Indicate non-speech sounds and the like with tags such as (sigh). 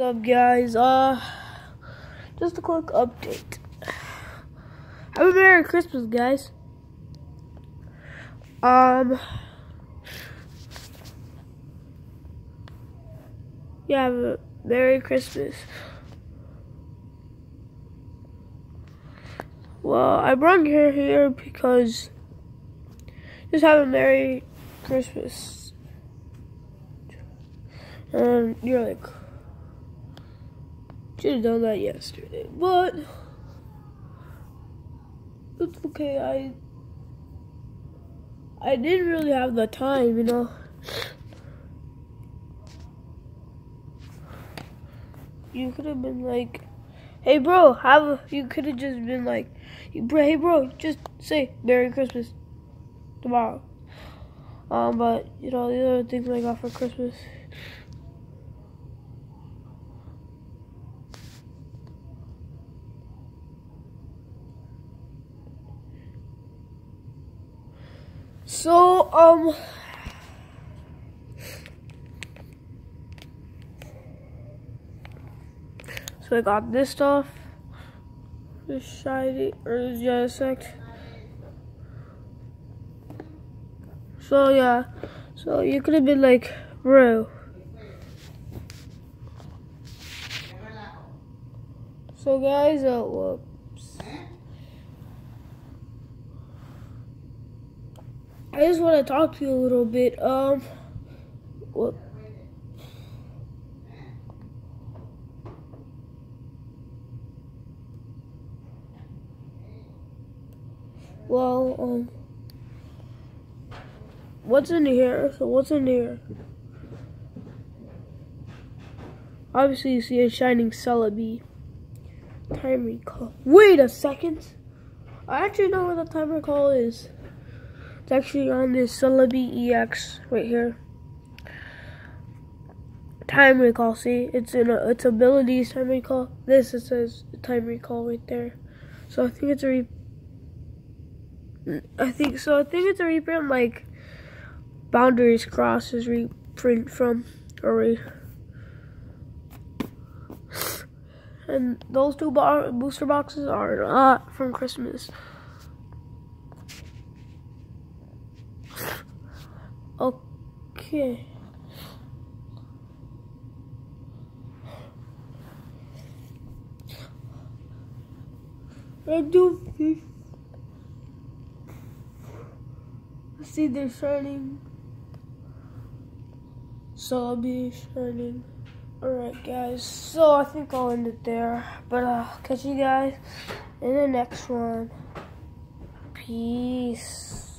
What's up guys? Uh just a quick update. Have a Merry Christmas guys. Um Yeah, have a Merry Christmas. Well, I brought her here because just have a Merry Christmas. And you're like should have done that yesterday, but it's okay. I I didn't really have the time, you know. You could have been like, "Hey, bro, have you could have just been like, hey, bro, just say Merry Christmas tomorrow." Um, but you know the other things I got for Christmas. So, um, so I got this stuff, this shiny, or this Genesect. So yeah, so you could have been like, bro. So guys, uh, whoop. I just want to talk to you a little bit. Um, what? Well, um, what's in here? So what's in here? Obviously, you see a shining Celebi. Time recall. Wait a second. I actually know where the time recall is. It's actually on this Celebi EX right here. Time recall, see? It's in a, its abilities time recall. This it says time recall right there. So I think it's a re I think so I think it's a reprint like Boundaries Cross is reprint from or re (sighs) and those two booster boxes are not from Christmas. Okay. I do see they're shining. So I'll be shining. Alright guys, so I think I'll end it there. But I'll catch you guys in the next one. Peace.